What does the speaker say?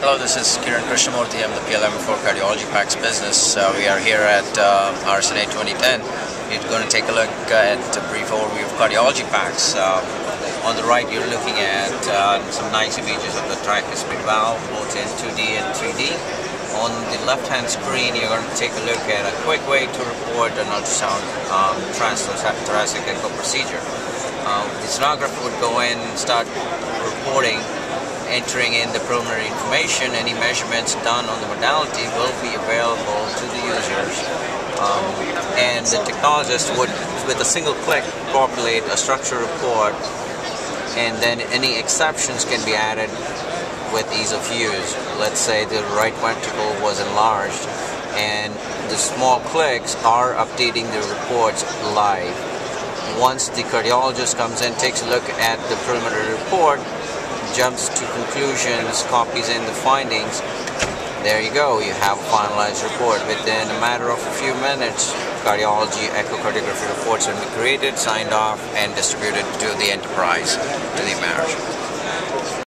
Hello, this is Kiran Krishnamurthy. I'm the PLM for Cardiology PACS business. Uh, we are here at uh, RSNA 2010. We're going to take a look at a brief overview of cardiology PACS. Uh, on the right, you're looking at uh, some nice images of the tricuspid valve, both in 2D and 3D. On the left-hand screen, you're going to take a look at a quick way to report an ultrasound um, echo procedure. Uh, the sonographer would go in and start reporting entering in the preliminary information, any measurements done on the modality will be available to the users. Um, and the technologist would, with a single click, populate a structure report, and then any exceptions can be added with ease of use. Let's say the right ventricle was enlarged, and the small clicks are updating the reports live. Once the cardiologist comes in, takes a look at the preliminary report, jumps to conclusions, copies in the findings, there you go. You have a finalized report. Within a matter of a few minutes, cardiology echocardiography reports will be created, signed off, and distributed to the enterprise, to the American.